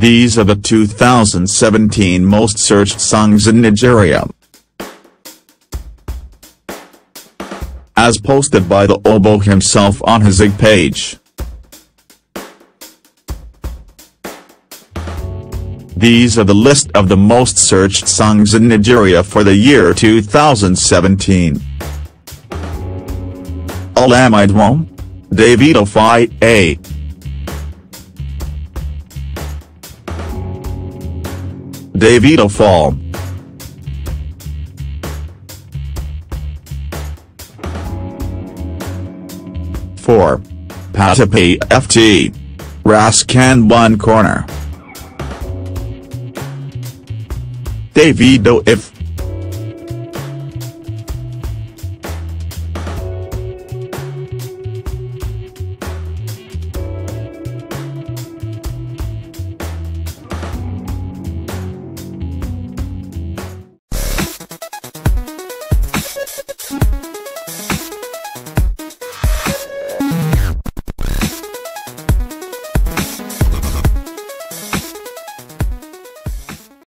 These are the 2017 most searched songs in Nigeria. As posted by the Obo himself on his IG page. These are the list of the most searched songs in Nigeria for the year 2017. Olamide Davido Fi A. Davido Fall. Four. Patapaa FT. Ras Kuuku One Corner. Davido if